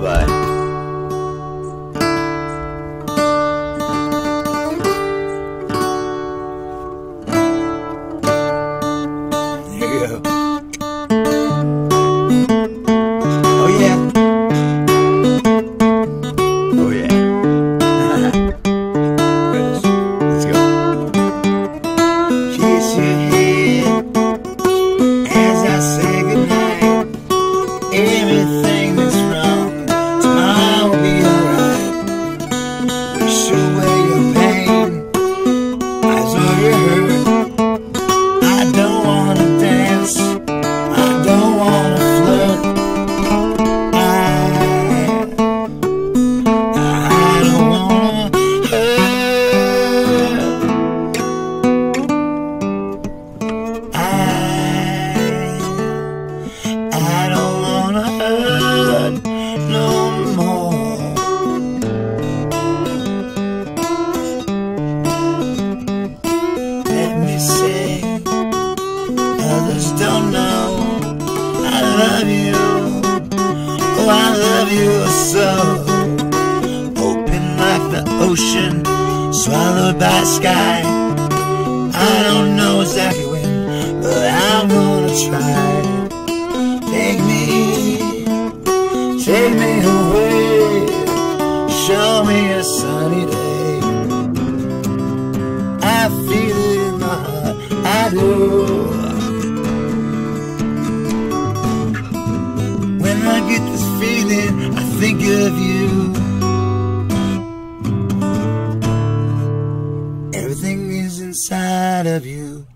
bye. Yeah. know. I love you. Oh, I love you so. Open like the ocean Swallowed by sky. I don't know exactly when But I'm gonna try. Take me Take me away. Show me a sunny day. I feel it in my heart. I do. get this feeling, I think of you. Everything is inside of you.